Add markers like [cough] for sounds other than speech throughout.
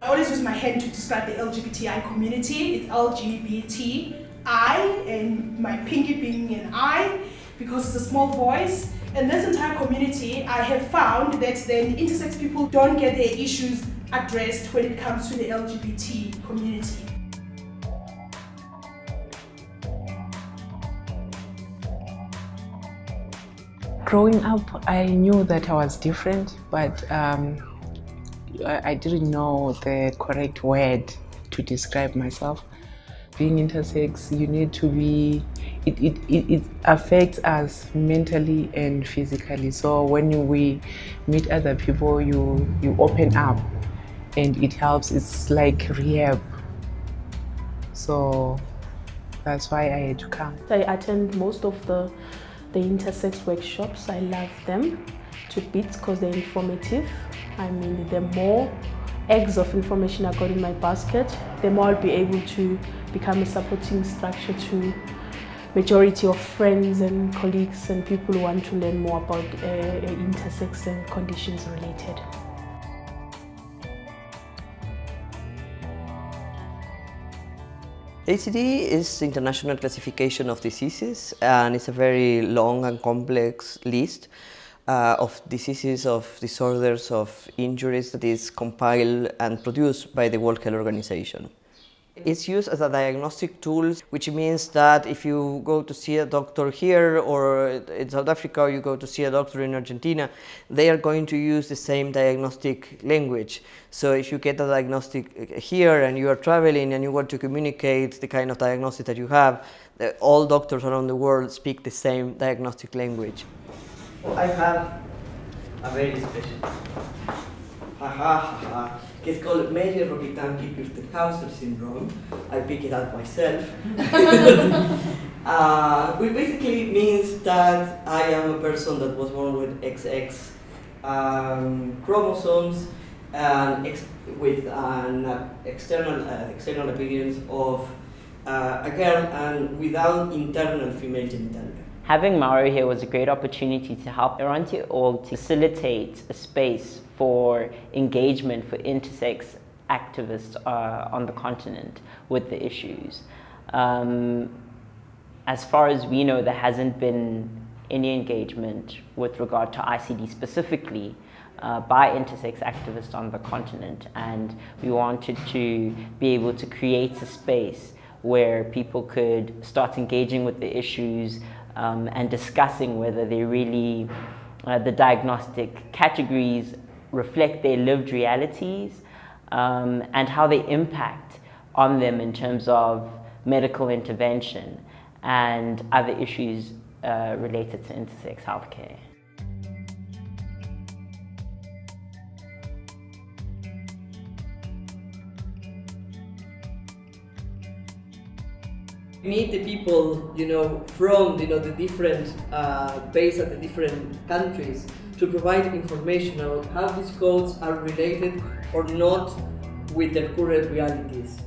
I always use my hand to describe the LGBTI community. It's LGBTI and my pinky being an I because it's a small voice. In this entire community, I have found that then intersex people don't get their issues addressed when it comes to the LGBT community. Growing up, I knew that I was different, but um, I didn't know the correct word to describe myself. Being intersex, you need to be, it, it, it, it affects us mentally and physically. So when we meet other people, you, you open up and it helps. It's like rehab. So that's why I had to come. I attend most of the, the intersex workshops. I love them to bits because they're informative. I mean, the more eggs of information I got in my basket, the more I'll be able to become a supporting structure to majority of friends and colleagues and people who want to learn more about uh, intersex and conditions related. ICD is International Classification of Diseases and it's a very long and complex list uh, of diseases, of disorders, of injuries that is compiled and produced by the World Health Organization. It's used as a diagnostic tool, which means that if you go to see a doctor here or in South Africa or you go to see a doctor in Argentina, they are going to use the same diagnostic language. So if you get a diagnostic here and you are traveling and you want to communicate the kind of diagnosis that you have, all doctors around the world speak the same diagnostic language. I have a very special, ha ha ha it's called Mayer-Rokitansky-Küster-Hauser syndrome. I pick it up myself. [laughs] uh, which basically means that I am a person that was born with XX um, chromosomes and ex with an uh, external, uh, external appearance of uh, a girl and without internal female genitalia. Having Mauro here was a great opportunity to help Iranti Org facilitate a space for engagement for intersex activists uh, on the continent with the issues. Um, as far as we know, there hasn't been any engagement with regard to ICD specifically uh, by intersex activists on the continent. And we wanted to be able to create a space where people could start engaging with the issues um, and discussing whether they really, uh, the diagnostic categories reflect their lived realities um, and how they impact on them in terms of medical intervention and other issues uh, related to intersex healthcare. Meet the people, you know, from you know the different uh, based at the different countries to provide information about how these codes are related or not with their current realities.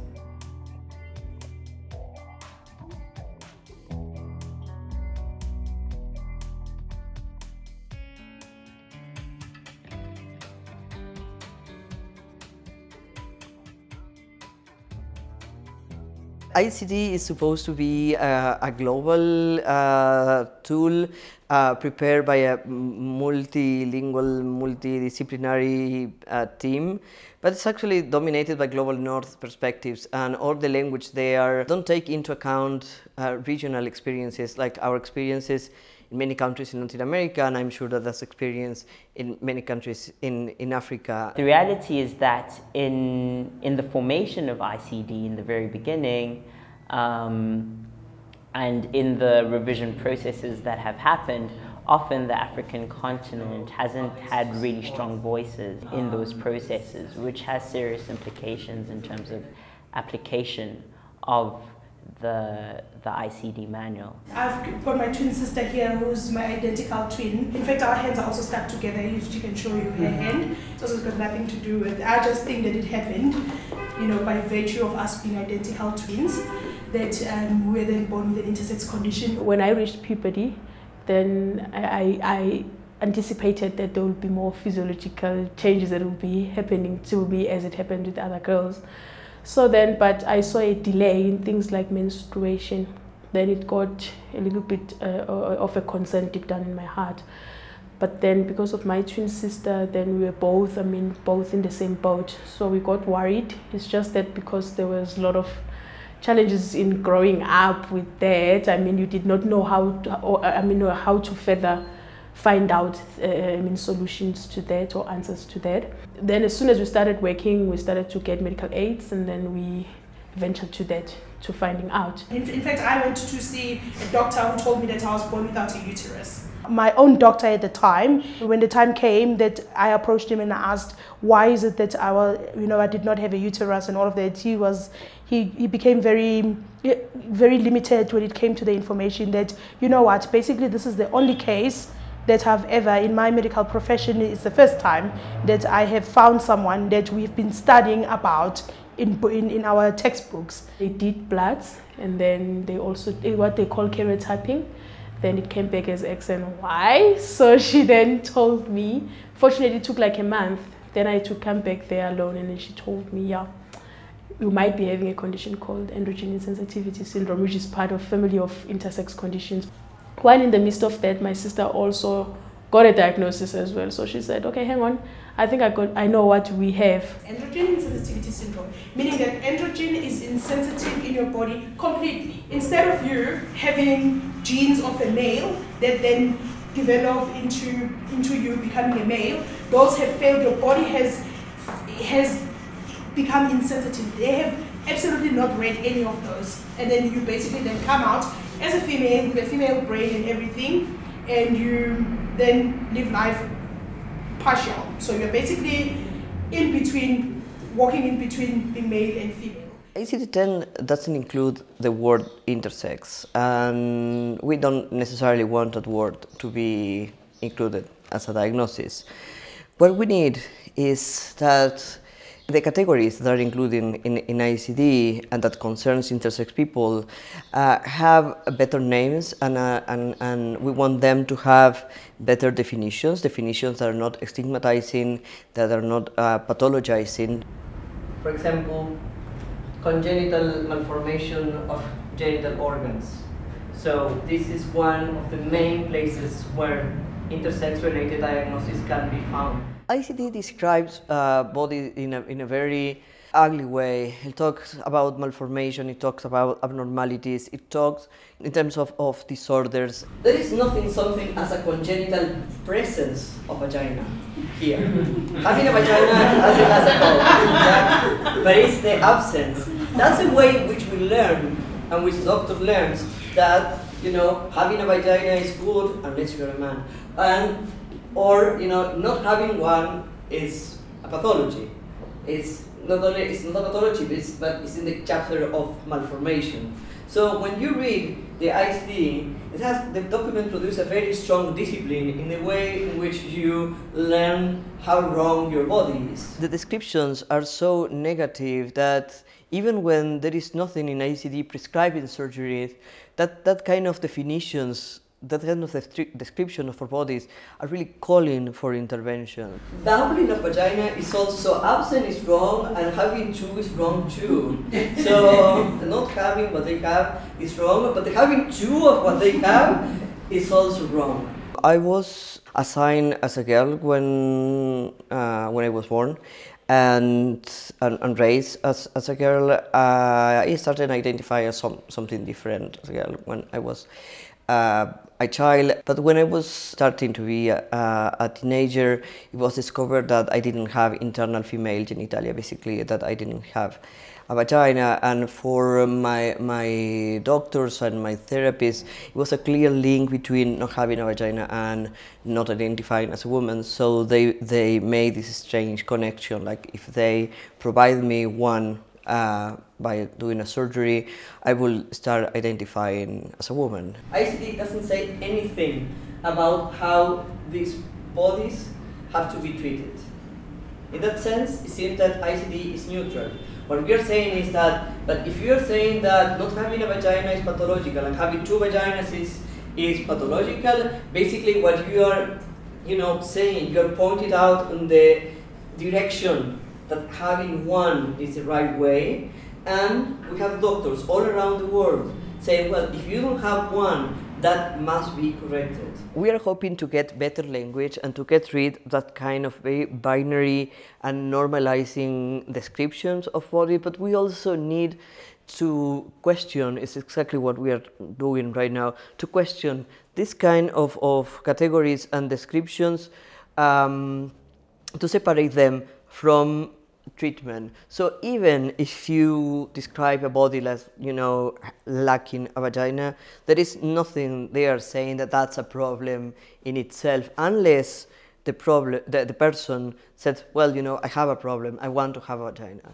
ICD is supposed to be a, a global uh, tool uh, prepared by a multilingual, multidisciplinary uh, team, but it's actually dominated by global north perspectives and all the language there don't take into account uh, regional experiences. Like our experiences in many countries in Latin America, and I'm sure that that's experienced in many countries in, in Africa. The reality is that in, in the formation of ICD in the very beginning, um, and in the revision processes that have happened, often the African continent hasn't had really strong voices in those processes, which has serious implications in terms of application of the, the ICD manual. I've got my twin sister here who's my identical twin. In fact, our hands are also stuck together. If She can show you her hand. It's also got nothing to do with, I just think that it happened, you know, by virtue of us being identical twins, that um, we're then born with an intersex condition. When I reached puberty, then I, I anticipated that there would be more physiological changes that would be happening to me as it happened with other girls. So then, but I saw a delay in things like menstruation. Then it got a little bit uh, of a concern deep down in my heart. But then, because of my twin sister, then we were both, I mean, both in the same boat. So we got worried. It's just that because there was a lot of challenges in growing up with that. I mean, you did not know how, to, or, I mean, how to further find out uh, I mean, solutions to that or answers to that. Then as soon as we started working, we started to get medical aids and then we ventured to that, to finding out. In, in fact, I went to see a doctor who told me that I was born without a uterus. My own doctor at the time, when the time came that I approached him and asked, why is it that I, was, you know, I did not have a uterus and all of that, he was, he, he became very, very limited when it came to the information that, you know what, basically this is the only case that I've ever, in my medical profession, it's the first time that I have found someone that we've been studying about in, in, in our textbooks. They did bloods and then they also did what they call karyotyping. Then it came back as X and Y. So [laughs] she then told me, fortunately it took like a month. Then I had to come back there alone and then she told me, yeah, you might be having a condition called androgen insensitivity syndrome, which is part of family of intersex conditions. While in the midst of that, my sister also got a diagnosis as well. So she said, okay, hang on, I think I got, I know what we have. Androgen insensitivity syndrome, meaning that androgen is insensitive in your body completely. Instead of you having genes of a male that then develop into into you becoming a male, those have failed. Your body has has become insensitive. They have absolutely not read any of those, and then you basically then come out as a female with a female brain and everything, and you then live life partial. So you're basically in between, walking in between the male and female. ICD-10 doesn't include the word intersex, and we don't necessarily want that word to be included as a diagnosis. What we need is that the categories that are included in, in, ICD and that concerns intersex people uh, have better names and, uh, and, and we want them to have better definitions, definitions that are not stigmatizing, that are not uh, pathologizing. For example, congenital malformation of genital organs. So this is one of the main places where intersex-related diagnosis can be found. ICD describes uh, body in a, in a very ugly way. It talks about malformation, it talks about abnormalities, it talks in terms of, of disorders. There is nothing something as a congenital presence of vagina here. [laughs] Having a vagina as it has a but it's the absence. That's the way in which we learn and which doctor learns that you know having a vagina is good unless you're a man. And or you know not having one is a pathology. It's not only it's not a pathology, but it's, but it's in the chapter of malformation. So when you read the ICD, it has the document produces a very strong discipline in the way in which you learn how wrong your body is. The descriptions are so negative that even when there is nothing in ICD prescribing surgery, that, that kind of definitions that kind of description of our bodies are really calling for intervention. Doubling of vagina is also absent is wrong and having two is wrong too. [laughs] so not having what they have is wrong, but having two of what they have is also wrong. I was assigned as a girl when uh, when I was born, and and, and raised as, as a girl. Uh, I started identifying as some, something different as a girl when I was uh, a child. But when I was starting to be a, a, teenager, it was discovered that I didn't have internal female genitalia, basically, that I didn't have a vagina. And for my, my doctors and my therapists, it was a clear link between not having a vagina and not identifying as a woman. So they, they made this strange connection, like if they provide me one uh, by doing a surgery, I will start identifying as a woman. ICD doesn't say anything about how these bodies have to be treated. In that sense, it seems that ICD is neutral. What we are saying is that, but if you are saying that not having a vagina is pathological and having two vaginas is, is pathological, basically what you are you know, saying, you're pointed out in the direction that having one is the right way. And we have doctors all around the world saying, well, if you don't have one, that must be corrected. We are hoping to get better language and to get rid that kind of very binary and normalizing descriptions of body, but we also need to question, is exactly what we are doing right now, to question this kind of, of categories and descriptions, um, to separate them from treatment. So even if you describe a body as, you know, lacking a vagina, there is nothing there saying that that's a problem in itself, unless the problem, the, the person said, well, you know, I have a problem, I want to have a vagina.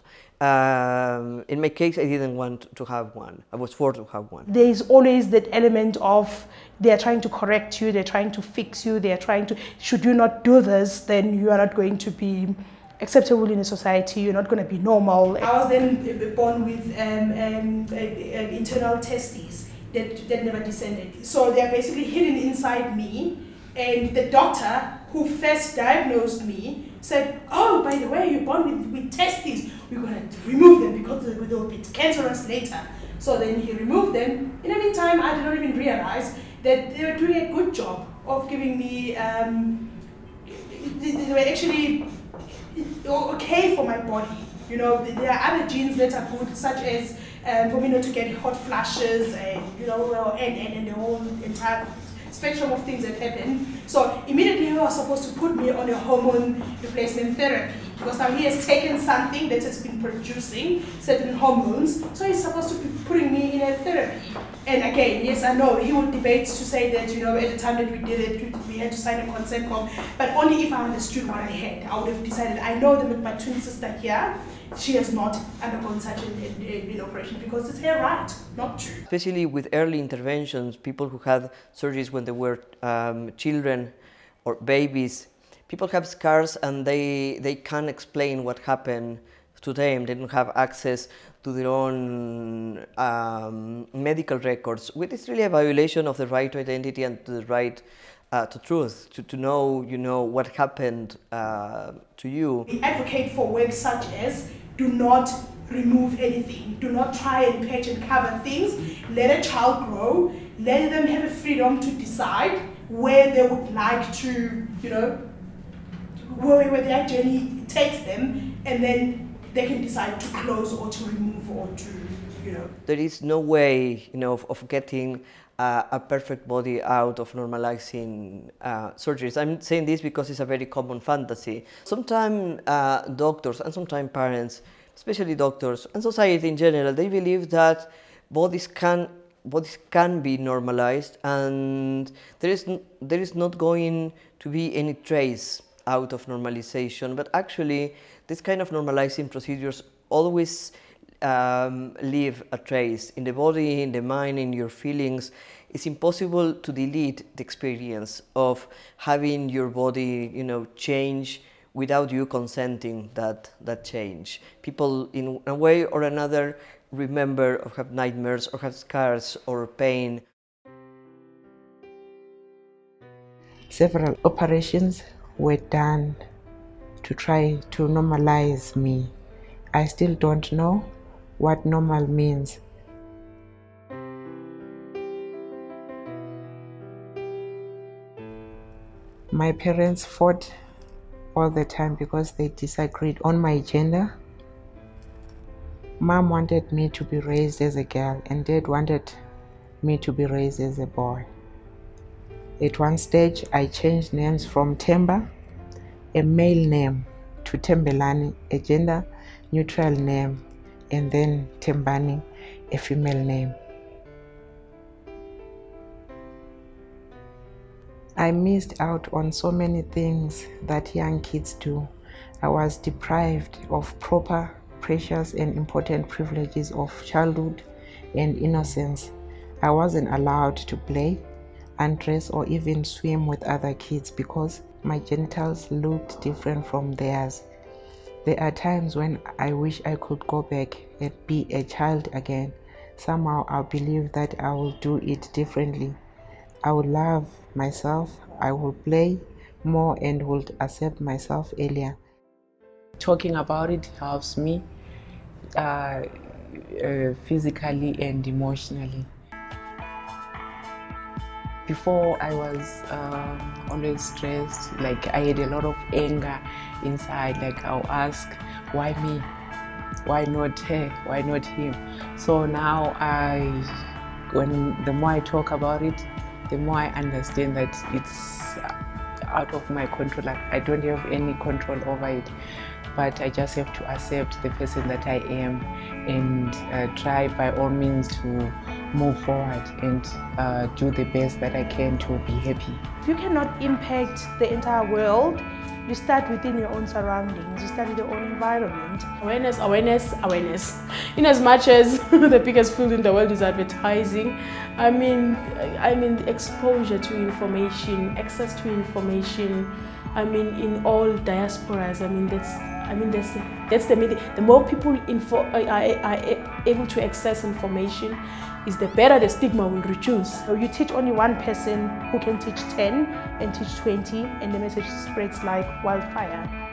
Um, in my case, I didn't want to have one. I was forced to have one. There is always that element of they're trying to correct you, they're trying to fix you, they're trying to, should you not do this, then you are not going to be acceptable in a society, you're not going to be normal. I was then born with um, um, uh, internal testes that, that never descended. So they're basically hidden inside me. And the doctor who first diagnosed me said, Oh, by the way, you're born with, with testes. We're going to remove them because they'll be cancerous later. So then he removed them. In the meantime, I did not even realize that they were doing a good job of giving me, um, they were actually okay for my body. You know, there are other genes that are good, such as um, for me not to get hot flashes and, you know, and, and, and the whole entire spectrum of things that happen. So immediately he was supposed to put me on a hormone replacement therapy because now he has taken something that has been producing certain hormones, so he's supposed to be putting me in a therapy. And again, yes, I know he would debate to say that you know at the time that we did it, we had to sign a consent form, but only if I understood what I had, I would have decided. I know that my twin sister here, she has not undergone such an, an, operation because it's her right not to. Especially with early interventions, people who had surgeries when they were um, children or babies, people have scars and they, they can't explain what happened to them. They don't have access to their own um, medical records, which is really a violation of the right to identity and to the right uh, to truth, to, to know, you know, what happened uh, to you. We advocate for work such as do not remove anything. Do not try and patch and cover things. Let a child grow. Let them have a freedom to decide where they would like to, you know, where, where their journey takes them, and then they can decide to close or to remove or to, you know. There is no way, you know, of, of getting uh, a perfect body out of normalizing uh, surgeries. I'm saying this because it's a very common fantasy. Sometimes uh, doctors and sometimes parents, especially doctors and society in general, they believe that bodies can bodies can be normalized and there is, there is not going to be any trace out of normalization, but actually this kind of normalizing procedures always um, leave a trace in the body, in the mind, in your feelings. It's impossible to delete the experience of having your body, you know, change without you consenting that that change. People, in a way or another, remember or have nightmares or have scars or pain. Several operations were done to try to normalize me. I still don't know what normal means. My parents fought all the time because they disagreed on my gender. Mom wanted me to be raised as a girl, and dad wanted me to be raised as a boy. At one stage, I changed names from Temba, a male name, to Tembelani, a gender neutral name and then Tembani, a female name. I missed out on so many things that young kids do. I was deprived of proper, precious, and important privileges of childhood and innocence. I wasn't allowed to play, undress, or even swim with other kids because my genitals looked different from theirs. There are times when I wish I could go back and be a child again. Somehow I believe that I will do it differently. I will love myself, I will play more and will accept myself earlier. Talking about it helps me uh, uh, physically and emotionally. Before I was uh, always stressed, like I had a lot of anger inside, like I'll ask, why me? Why not her? Why not him? So now I, when the more I talk about it, the more I understand that it's out of my control. Like I don't have any control over it but I just have to accept the person that I am and uh, try by all means to move forward and uh, do the best that I can to be happy. If you cannot impact the entire world, you start within your own surroundings, you start with your own environment. Awareness, awareness, awareness. In as much as [laughs] the biggest field in the world is advertising, I mean, I mean exposure to information, access to information, I mean, in all diasporas, I mean, that's I mean, that's the, that's the the more people info, are, are able to access information, is the better the stigma will reduce. So you teach only one person who can teach 10 and teach 20 and the message spreads like wildfire.